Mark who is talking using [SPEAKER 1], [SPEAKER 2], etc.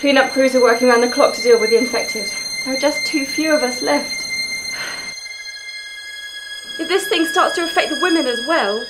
[SPEAKER 1] Clean-up crews are working around the clock to deal with the infected. There are just too few of us left. If this thing starts to affect the women as well,